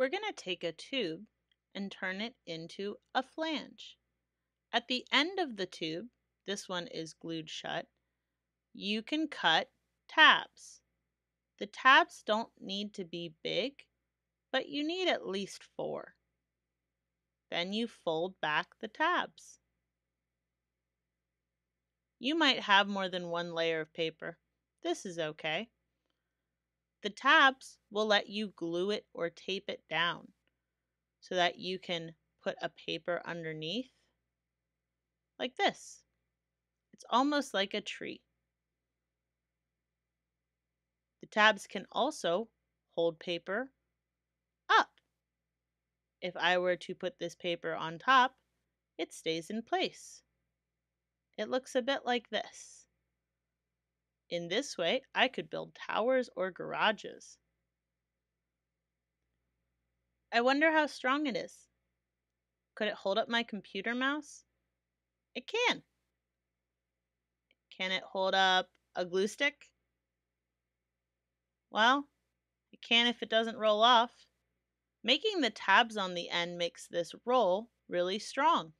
we're going to take a tube and turn it into a flange. At the end of the tube, this one is glued shut, you can cut tabs. The tabs don't need to be big, but you need at least four. Then you fold back the tabs. You might have more than one layer of paper. This is okay. The tabs will let you glue it or tape it down so that you can put a paper underneath like this. It's almost like a tree. The tabs can also hold paper up. If I were to put this paper on top, it stays in place. It looks a bit like this. In this way, I could build towers or garages. I wonder how strong it is. Could it hold up my computer mouse? It can. Can it hold up a glue stick? Well, it can if it doesn't roll off. Making the tabs on the end makes this roll really strong.